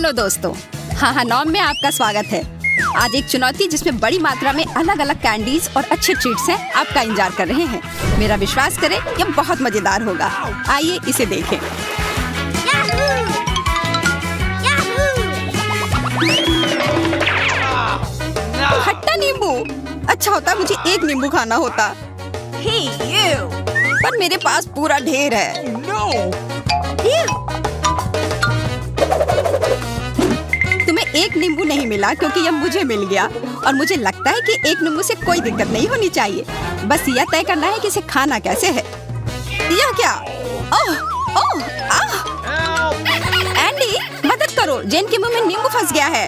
Hello दोस्तों। हाँ हाँ नॉम में आपका स्वागत है। आज एक चुनौती जिसमें बड़ी मात्रा में अलग अलग कैंडीज और अच्छे ट्रीट्स हैं आपका इंतज़ार कर रहे हैं। मेरा विश्वास करें यह बहुत मज़ेदार होगा। आइए इसे देखें। खट्टा नींबू? अच्छा होता मुझे एक नींबू खाना होता। Hey, पर मेरे पास पूरा ढेर है। तुम्हें एक नींबू नहीं मिला क्योंकि यह मुझे मिल गया। और मुझे लगता है कि एक नींबू से कोई दिक्कत नहीं होनी चाहिए। बस यह तय करना है कि इसे खाना कैसे है। यह क्या? ओह ओह एंडी मदद करो। जेन के मुँह में नींबू फंस गया है।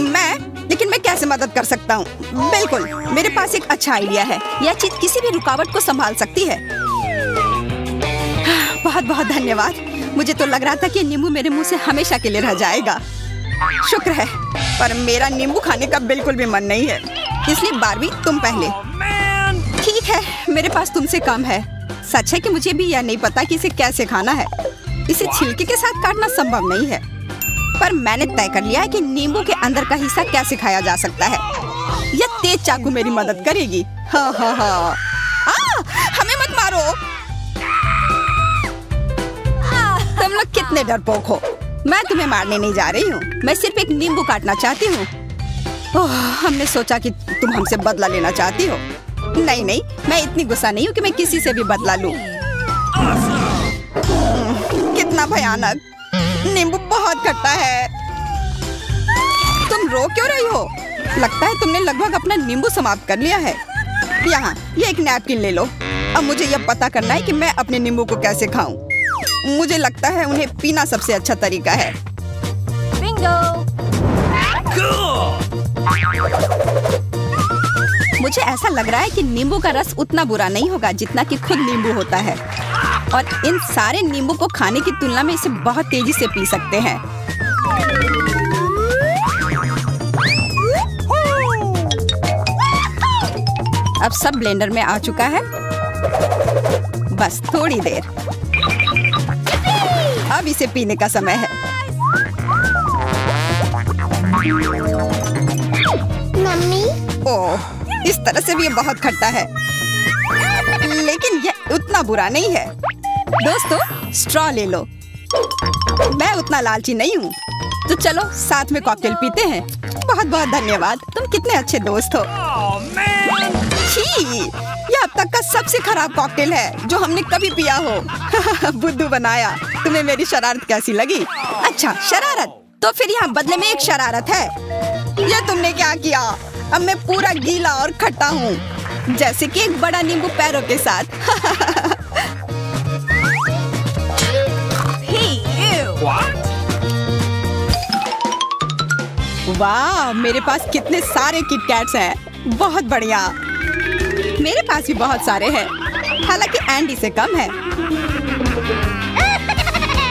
मैं? लेकिन मैं कैसे मदद कर सकता हूँ? बिल्कुल, मेरे पास एक अच्छा आइडिया है। यह चीज़ किसी भी रुकावट को संभाल सकती है। बहुत बहुत धन्यवाद। मुझे तो लग रहा था कि नींबू मेरे मुँह से हमेशा के लिए रह जाएगा। शुक्र है पर मेरा नींबू खाने का बिल्कुल भी मन नहीं है। इसलिए बारबी तुम पहले। ठीक है मेरे पास तुमसे कम है। सच है कि मुझे भी यह नहीं पता कि इसे कैसे खाना है। इसे छिलके के साथ काटना संभव नहीं है। पर मैंने तय कर लिया है कि नींबू के अंदर का हिस्सा कैसे खाया जा सकता है। यह तेज चाकू मेरी मदद करेगी। हाँ हाँ हाँ। आ, हमें मत मारो। तुम लोग कितने डरपोक हो। मैं तुम्हें मारने नहीं जा रही हूँ। मैं सिर्फ़ एक नींबू काटना चाहती हूँ। हमने सोचा कि तुम हमसे बदला लेना चाहती हो। नहीं नहीं मैं इतनी गुस्सा नहीं हूँ कि मैं किसी से भी बदला लूँ। हम्म, कितना भयानक। नींबू बहुत खट्टा है। तुम रो क्यों रही हो? लगता है तुमने लगभग अपना नींबू समाप्त कर लिया है। यहाँ ये एक नैपकिन ले लो। अब मुझे यह पता करना है कि मैं अपने नींबू को कैसे खाऊं। मुझे लगता है उन्हें पीना सबसे अच्छा तरीका है। Bingo! मुझे ऐसा लग रहा है कि नींबू का रस उतना बुरा नहीं होगा जितना कि खुद नींबू होता है। और इन सारे नींबू को खाने की तुलना में इसे बहुत तेज़ी से पी सकते हैं। अब सब ब्लेंडर में आ चुका है। बस थोड़ी देर। अब इसे पीने का समय है। मम्मी? ओह इस तरह से भी ये बहुत खट्टा है। लेकिन ये उतना बुरा नहीं है। दोस्तों स्ट्रॉ ले लो। मैं उतना लालची नहीं हूँ। तो चलो साथ में कॉकटेल पीते हैं। बहुत बहुत धन्यवाद। तुम कितने अच्छे दोस्त हो। छी! ये अब तक का सबसे खराब कॉकटेल है, जो हमने कभी पिया हो। बुद्धू बनाया। तुम्हें मेरी शरारत कैसी लगी? अच्छा शरारत? तो फिर यहाँ बदले में एक शरारत है। ये तुमने क्या किया? अब मैं पूरा गीला और खट्टा हूँ, जैसे कि एक बड़ा नींबू पैरों के साथ। वाह मेरे पास कितने सारे किटकैट्स हैं। बहुत बढ़िया। मेरे पास भी बहुत सारे हैं। हालाँकि एंडी से कम है।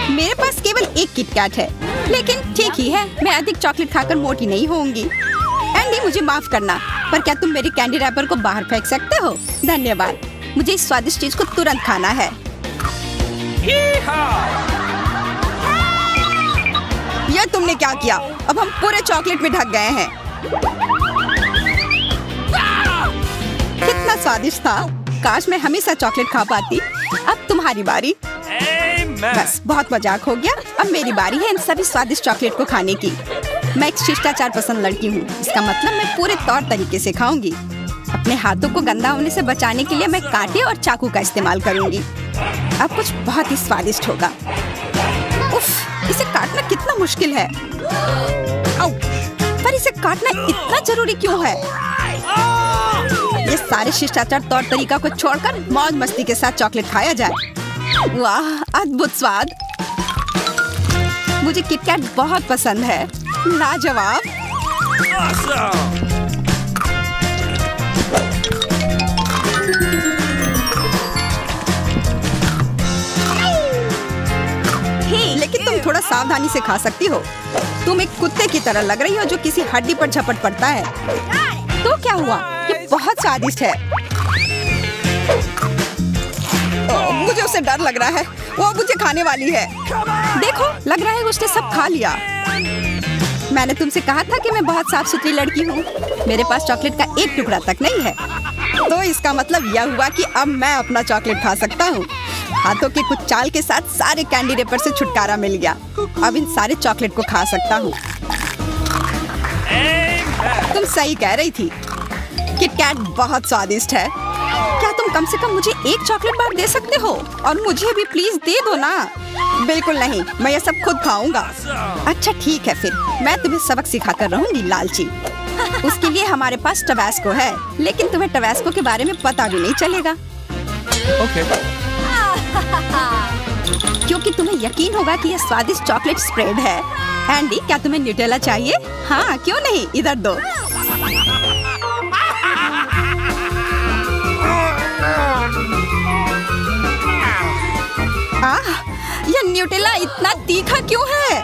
मेरे पास केवल एक किटकैट है। लेकिन ठीक ही है मैं अधिक चॉकलेट खाकर मोटी नहीं होंगी एंडी मुझे माफ़ करना पर क्या तुम मेरी कैंडी रैपर को बाहर फेंक सकते हो? धन्यवाद। मुझे इस स्वादिष्ट चीज़ को तुरंत खाना है। यह तुमने क्या किया? अब हम पूरे चॉकलेट में ढक गए हैं। कितना स्वादिष्ट था। काश मैं हमेशा चॉकलेट खा पाती। अब तुम्हारी बारी। बस बहुत मज़ाक हो गया। अब मेरी बारी है इन सभी स्वादिष्ट चॉकलेट को खाने की। मैं एक शिष्टाचार पसंद लड़की हूँ। इसका मतलब मैं पूरे तौर तरीके से खाऊँगी। अपने हाथों को गंदा होने से बचाने के लिए मैं कांटे और चाकू का इस्तेमाल करूँगी। अब कुछ बहुत ही स्वादिष्ट होगा। उफ, इसे काटना कितना मुश्किल है। आउ, पर इसे काटना इतना ज़रूरी क्यों है? ये सारे शिष्टाचार तौर तरीका को छोड़कर मौज मस्ती के साथ चॉकलेट खाया जाए। वाह अद्भुत स्वाद। मुझे किटकैट बहुत पसंद है। लाजवाब। लेकिन तुम थोड़ा सावधानी से खा सकती हो। तुम एक कुत्ते की तरह लग रही हो जो किसी हड्डी पर झपट पड़ता है। तो क्या हुआ? बहुत स्वादिष्ट है। ओह, मुझे उससे डर लग रहा है। वो मुझे खाने वाली है। देखो लग रहा है उसने सब खा लिया। मैंने तुमसे कहा था कि मैं बहुत साफ़ सुथरी लड़की हूँ। मेरे पास चॉकलेट का एक टुकड़ा तक नहीं है। तो इसका मतलब यह हुआ कि अब मैं अपना चॉकलेट खा सकता हूँ। हाथों के कुछ चाल के साथ सारे कैंडी रेपर से छुटकारा मिल गया। अब इन सारे चॉकलेट को खा सकता हूँ। तुम सही कह रही थी। किटकैट बहुत स्वादिष्ट है। क्या तुम कम से कम मुझे एक चॉकलेट बार दे सकते हो? और मुझे भी प्लीज़ दे दो ना। बिल्कुल नहीं मैं ये सब खुद खाऊँगा। अच्छा ठीक है फिर। मैं तुम्हें सबक सिखा कर रहूँगी लालची। उसके लिए हमारे पास टबैस्को है लेकिन तुम्हें टबैस्को के बारे में पता भी नहीं चलेगा। Okay. क्योंकि तुम्हें यकीन होगा कि यह स्वादिष्ट चॉकलेट स्प्रेड है। एंडी क्या तुम्हें न्यूटेला चाहिए? हाँ क्यों नहीं? इधर दो। न्यूटेला इतना तीखा क्यों है?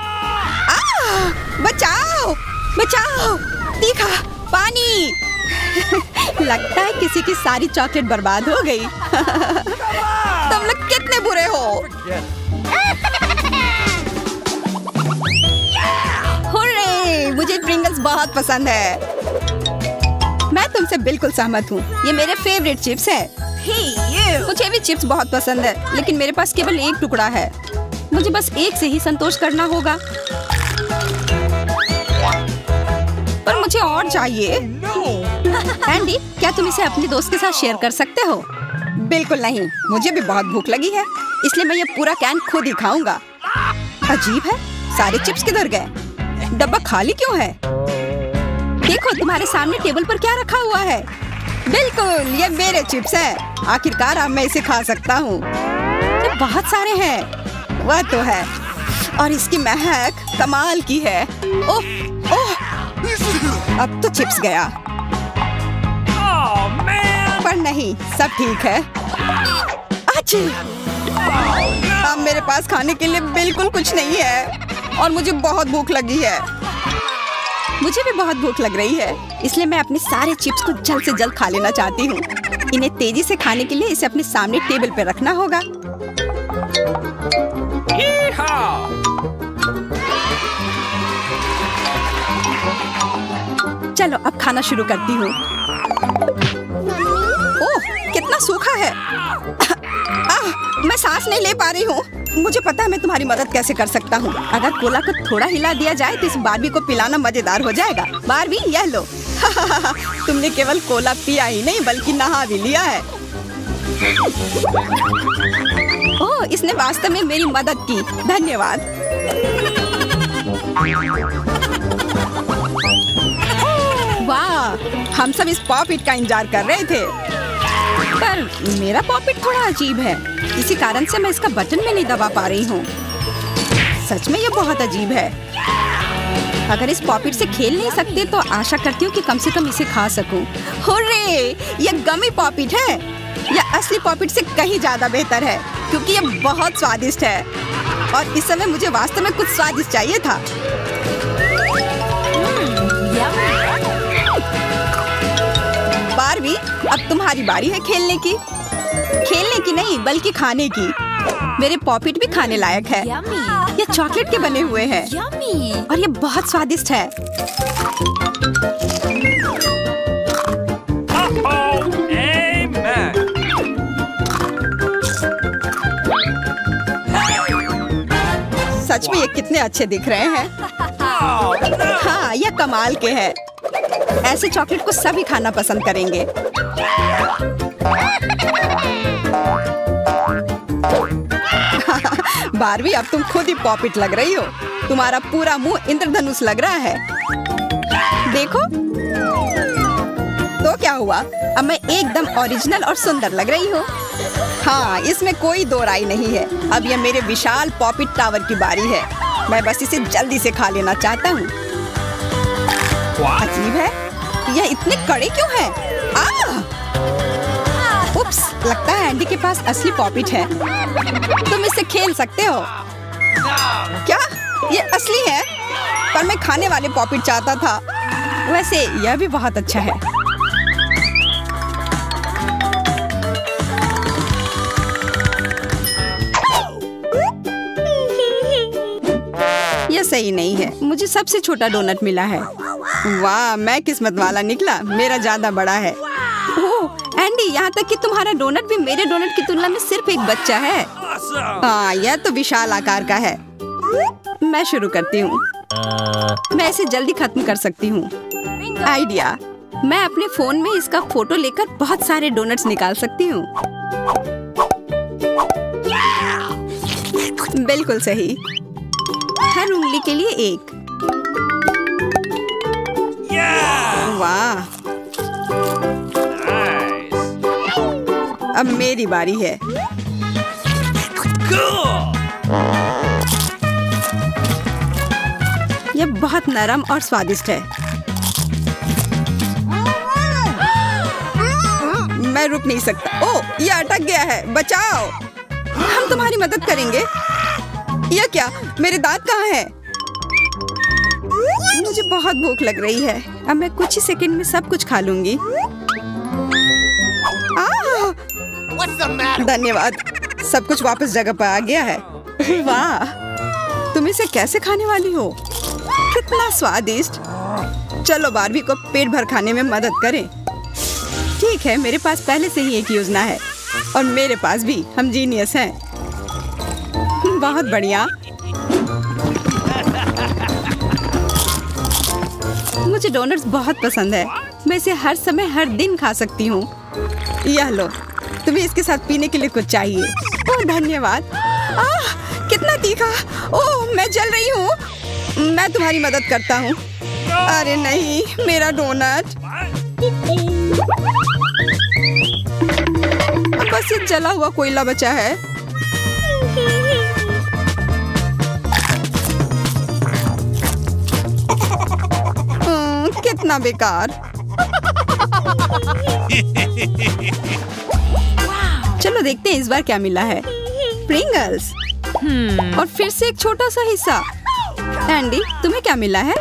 आह, बचाओ बचाओ तीखा पानी। लगता है किसी की सारी चॉकलेट बर्बाद हो गई। तुम लोग कितने बुरे हो? हुर्रे! मुझे प्रिंगल्स बहुत पसंद है। मैं तुमसे बिल्कुल सहमत हूँ। ये मेरे फेवरेट चिप्स है। मुझे भी चिप्स बहुत पसंद है लेकिन मेरे पास केवल एक टुकड़ा है। मुझे बस एक से ही संतोष करना होगा। पर मुझे और चाहिए। एंडी क्या तुम इसे अपने दोस्त के साथ शेयर कर सकते हो? बिल्कुल नहीं। मुझे भी बहुत भूख लगी है इसलिए मैं ये पूरा कैन खुद ही खाऊँगा। अजीब है सारे चिप्स किधर गए? डब्बा खाली क्यों है? देखो तुम्हारे सामने टेबल पर क्या रखा हुआ है? बिल्कुल ये मेरे चिप्स है। आखिरकार अब मैं इसे खा सकता हूँ। बहुत सारे हैं। वह तो है। और इसकी महक कमाल की है। ओह ओह। अब तो चिप्स गया। पर नहीं, सब ठीक है। अच्छी अब मेरे पास खाने के लिए बिल्कुल कुछ नहीं है। और मुझे बहुत भूख लगी है। मुझे भी बहुत भूख लग रही है। इसलिए मैं अपने सारे चिप्स को जल्द से जल्द खा लेना चाहती हूँ। इन्हें तेज़ी से खाने के लिए इसे अपने सामने टेबल पर रखना होगा! चलो अब खाना शुरू करती हूँ। ओह कितना सूखा है। आह, मैं सांस नहीं ले पा रही हूँ। मुझे पता है मैं तुम्हारी मदद कैसे कर सकता हूँ। अगर कोला को थोड़ा हिला दिया जाए तो इस बारबी को पिलाना मज़ेदार हो जाएगा। बारबी यह लो। तुमने केवल कोला पिया ही नहीं बल्कि नहा भी लिया है। इसने वास्तव में मेरी मदद की। धन्यवाद। वाह, हम सब इस पॉपिट का इंतज़ार कर रहे थे। पर मेरा पॉपिट थोड़ा अजीब है। इसी कारण से मैं इसका बटन में नहीं दबा पा रही हूँ। सच में ये बहुत अजीब है। अगर इस पॉपिट से खेल नहीं सकते तो आशा करती हूँ कि कम से कम इसे खा सकूँ। हुर्रे! ये गमी पॉपिट है। यह असली पॉपिट से कहीं ज़्यादा बेहतर है। क्योंकि ये बहुत स्वादिष्ट है। और इस समय मुझे वास्तव में कुछ स्वादिष्ट चाहिए था। बारहवीं अब तुम्हारी बारी है खेलने की। खेलने की नहीं बल्कि खाने की। मेरे पॉपिट भी खाने लायक है। ये चॉकलेट के बने हुए हैं। और ये बहुत स्वादिष्ट है। सच में ये कितने अच्छे दिख रहे हैं। हाँ ये कमाल के हैं। ऐसे चॉकलेट को सभी खाना पसंद करेंगे। बारहवीं अब तुम खुद ही पॉपिट लग रही हो। तुम्हारा पूरा मुँह इंद्रधनुष लग रहा है। देखो। तो क्या हुआ? अब मैं एकदम ओरिजिनल और सुंदर लग रही हूँ। हाँ इसमें कोई दो राय नहीं है। अब यह मेरे विशाल पॉपिट टावर की बारी है। मैं बस इसे जल्दी से खा लेना चाहता हूँ। अजीब है। यह इतने कड़े क्यों हैं? उप्स, लगता है एंडी के पास असली पॉपिट है। तुम इससे खेल सकते हो। क्या? ये असली है? पर मैं खाने वाले पॉपिट चाहता था। वैसे यह भी बहुत अच्छा है। सही नहीं है। मुझे सबसे छोटा डोनट मिला है। वाह मैं किस्मत वाला निकला। मेरा ज़्यादा बड़ा है। ओह एंडी यहाँ तक कि तुम्हारा डोनट भी मेरे डोनट की तुलना में सिर्फ़ एक बच्चा है। Awesome. हाँ यह तो विशाल आकार का है। मैं शुरू करती हूँ। मैं इसे जल्दी खत्म कर सकती हूँ। आइडिया। मैं अपने फ़ोन में इसका फ़ोटो लेकर बहुत सारे डोनट्स निकाल सकती हूँ। बिल्कुल सही। हर उंगली के लिए एक। Yeah. वाह। Nice. अब मेरी बारी है। Cool. यह बहुत नरम और स्वादिष्ट है। मैं रुक नहीं सकता। ओ यह अटक गया है। बचाओ। हम तुम्हारी मदद करेंगे। यह क्या? मेरे दांत कहाँ है? मुझे बहुत भूख लग रही है। अब मैं कुछ ही सेकंड में सब कुछ खा लूँगी। धन्यवाद। सब कुछ वापस जगह पर आ गया है। वाह! तुम इसे कैसे खाने वाली हो? कितना स्वादिष्ट। चलो बारबी को पेट भर खाने में मदद करें। ठीक है मेरे पास पहले से ही एक योजना है। और मेरे पास भी हम जीनियस हैं। बहुत बढ़िया। मुझे डोनट्स बहुत पसंद है। मैं इसे हर समय, हर दिन खा सकती हूँ। यह लो, तुम्हें इसके साथ पीने के लिए कुछ चाहिए। ओह, धन्यवाद। आह, कितना तीखा। ओह, मैं जल रही हूँ। मैं तुम्हारी मदद करता हूँ। अरे नहीं, मेरा डोनट। बस ये जला हुआ कोयला बचा है। हम्म, कितना बेकार। चलो देखते हैं इस बार क्या मिला है। प्रिंगल्स और फिर से एक छोटा सा हिस्सा। एंडी तुम्हें क्या मिला है?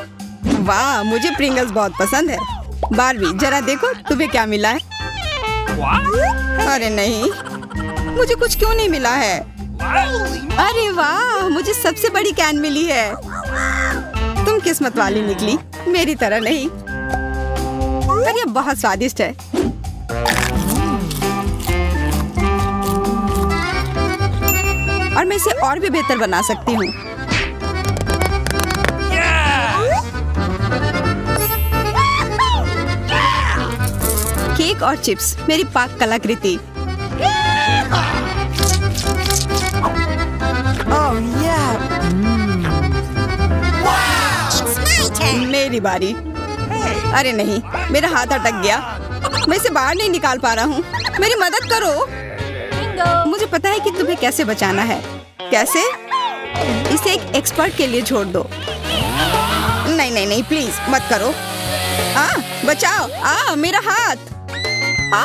वाह मुझे प्रिंगल्स बहुत पसंद है। बारबी जरा देखो तुम्हें क्या मिला है? अरे नहीं मुझे कुछ क्यों नहीं मिला है? अरे वाह मुझे सबसे बड़ी कैन मिली है। तुम किस्मत वाली निकली मेरी तरह नहीं। पर ये बहुत स्वादिष्ट है। और मैं इसे और भी बेहतर बना सकती हूँ। केक और चिप्स मेरी पाक कलाकृति। मेरी बारी। अरे नहीं मेरा हाथ अटक गया। मैं इसे बाहर नहीं निकाल पा रहा हूँ। मेरी मदद करो। मुझे पता है कि तुम्हें कैसे बचाना है। कैसे? इसे एक एक्सपर्ट के लिए छोड़ दो। नहीं नहीं नहीं प्लीज़ मत करो। आ बचाओ। आ मेरा हाथ। आ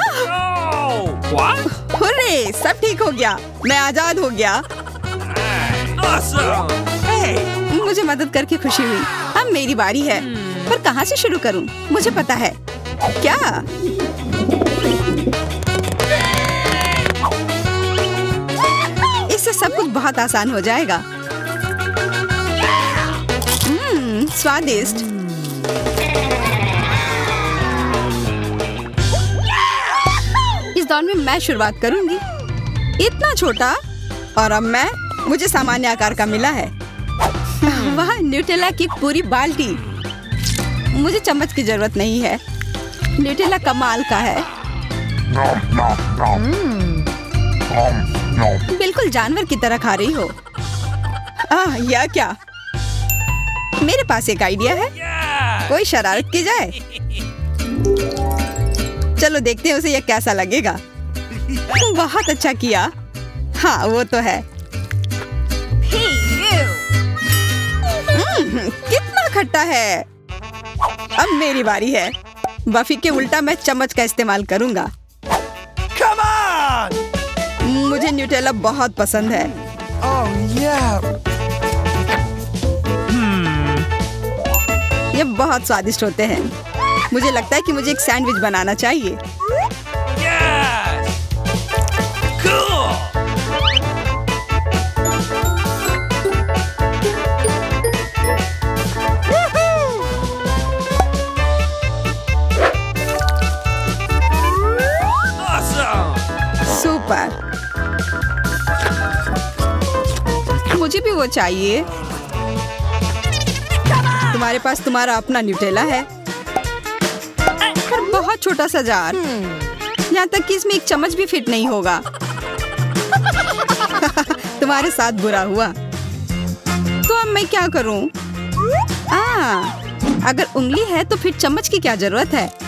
Oh. हुर्रे सब ठीक हो गया। मैं आज़ाद हो गया। Awesome. Hey. मुझे मदद करके खुशी हुई। अब मेरी बारी है। पर कहाँ से शुरू करूँ? मुझे पता है। क्या? इससे सब कुछ बहुत आसान हो जाएगा। हम्म, स्वादिष्ट। इस दौर में मैं शुरुआत करूँगी। इतना छोटा और अब मैं मुझे सामान्य आकार का मिला है। वह न्यूटेला की पूरी बाल्टी। मुझे चम्मच की ज़रूरत नहीं है। न्यूटेला कमाल का है। बिल्कुल जानवर की तरह खा रही हो। आह यह क्या? मेरे पास एक आइडिया है। कोई शरारत की जाए। चलो देखते हैं उसे यह कैसा लगेगा। बहुत अच्छा किया। हाँ वो तो है! हम्म, कितना खट्टा है। अब मेरी बारी है। बफी के उल्टा मैं चम्मच का इस्तेमाल करूँगा। मुझे न्यूटेला बहुत पसंद है। Oh yeah. ये बहुत स्वादिष्ट होते हैं। मुझे लगता है कि मुझे एक सैंडविच बनाना चाहिए। चाहिए। तुम्हारे पास तुम्हारा अपना न्यूटेला है। पर बहुत छोटा सा जार। यहाँ तक कि इसमें एक चम्मच भी फिट नहीं होगा। तुम्हारे साथ बुरा हुआ। तो अब मैं क्या करूँ? अगर उंगली है तो फिर चम्मच की क्या ज़रूरत है?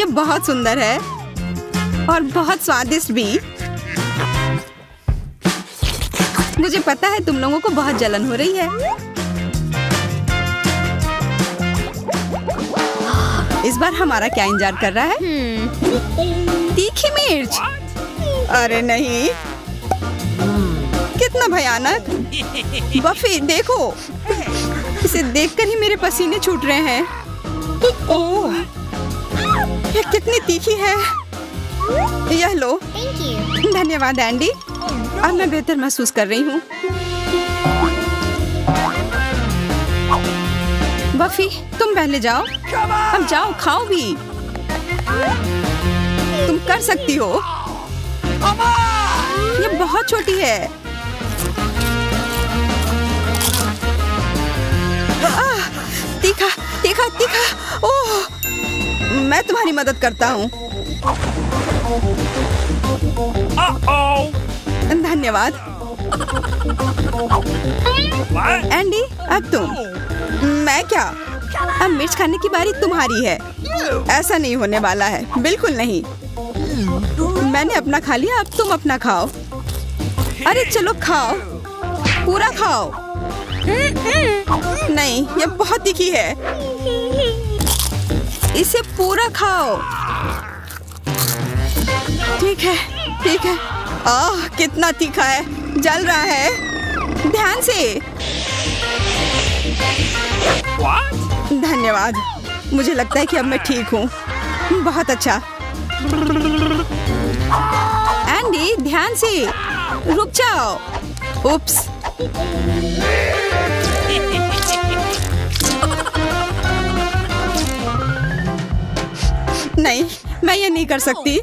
ये बहुत सुंदर है और बहुत स्वादिष्ट भी। मुझे पता है तुम लोगों को बहुत जलन हो रही है। इस बार हमारा क्या इंतज़ार कर रहा है? तीखी मिर्च। अरे नहीं। कितना भयानक। बफी देखो। इसे देखकर ही मेरे पसीने छूट रहे हैं। ओह। ये कितनी तीखी है। यह लो। धन्यवाद एंडी अब मैं बेहतर महसूस कर रही हूँ। बफी तुम पहले जाओ। अब जाओ खाओ भी। तुम कर सकती हो। ये बहुत छोटी है। तीखा तीखा तीखा। ओह! मैं तुम्हारी मदद करता हूँ। धन्यवाद। एंडी अब तुम। मैं क्या? अब मिर्च खाने की बारी तुम्हारी है। ऐसा नहीं होने वाला है। बिल्कुल नहीं। मैंने अपना खा लिया अब तुम अपना खाओ। अरे चलो खाओ। पूरा खाओ। नहीं ये बहुत तीखी है। इसे पूरा खाओ। ठीक है ठीक है। आह कितना तीखा है। जल रहा है। ध्यान से। धन्यवाद। मुझे लगता है कि अब मैं ठीक हूँ। बहुत अच्छा। एंडी ध्यान से। रुक जाओ। उप्स नहीं मैं ये नहीं कर सकती।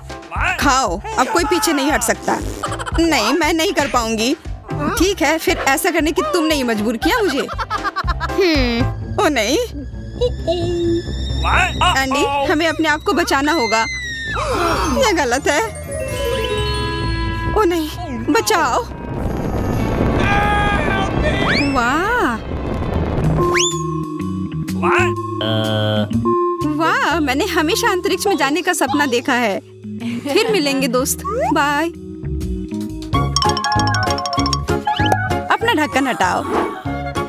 खाओ अब कोई पीछे नहीं हट सकता। नहीं मैं नहीं कर पाऊँगी। ठीक है फिर ऐसा करने की तुमने ही मजबूर किया मुझे। ओ नहीं? एंडी हमें अपने आप को बचाना होगा। यह गलत है। ओ नहीं बचाओ। मैंने हमेशा अंतरिक्ष में जाने का सपना देखा है। फिर मिलेंगे दोस्त। बाय अपना ढक्कन हटाओ।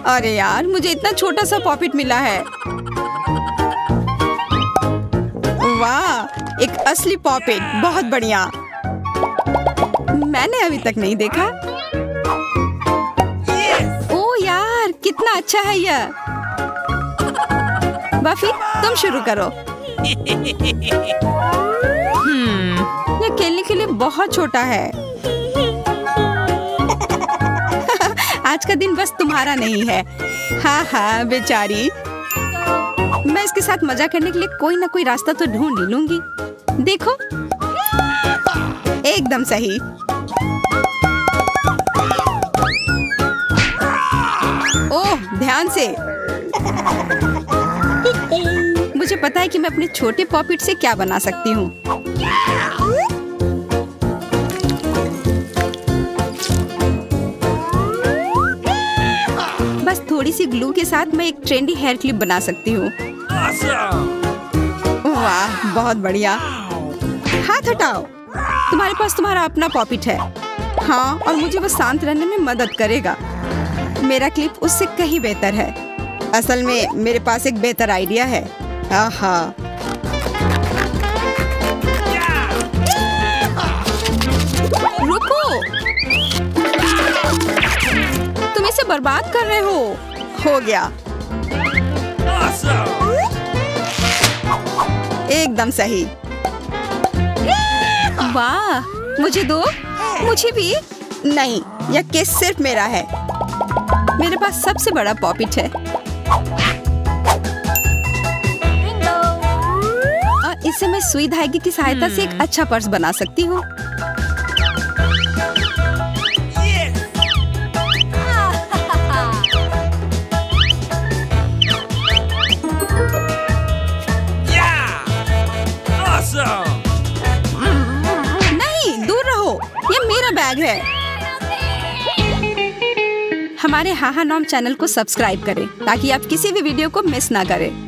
अरे यार, मुझे इतना छोटा सा पॉकेट मिला है। वाह, एक असली पॉपेट बहुत बढ़िया। मैंने अभी तक नहीं देखा। ओ यार, कितना अच्छा है यह। बफी, तुम शुरू करो। हम्म यह खेलने के लिए बहुत छोटा है। आज का दिन बस तुम्हारा नहीं है। हाँ हाँ बेचारी। मैं इसके साथ मज़ा करने के लिए कोई ना कोई रास्ता तो ढूंढ ही लूँगी। देखो। एकदम सही। ओह, ध्यान से। मुझे पता है कि मैं अपने छोटे पॉपिट से क्या बना सकती हूँ। बस थोड़ी सी ग्लू के साथ मैं एक ट्रेंडी हेयर क्लिप बना सकती हूँ। वाह बहुत बढ़िया। हाथ हटाओ। तुम्हारे पास तुम्हारा अपना पॉपिट है। हाँ और मुझे वो शांत रहने में मदद करेगा। मेरा क्लिप उससे कहीं बेहतर है। असल में मेरे पास एक बेहतर आइडिया है। आहा रुको। तुम इसे बर्बाद कर रहे हो। हो गया। एकदम सही। वाह मुझे दो? मुझे भी? नहीं यह केस सिर्फ़ मेरा है। मेरे पास सबसे बड़ा पॉपिट है। मैं सुई धागे की सहायता से एक अच्छा पर्स बना सकती हूँ। नहीं दूर रहो। ये मेरा बैग है। हमारे हाँ हाँ नॉम चैनल को सब्सक्राइब करें ताकि आप किसी भी वीडियो को मिस ना करें।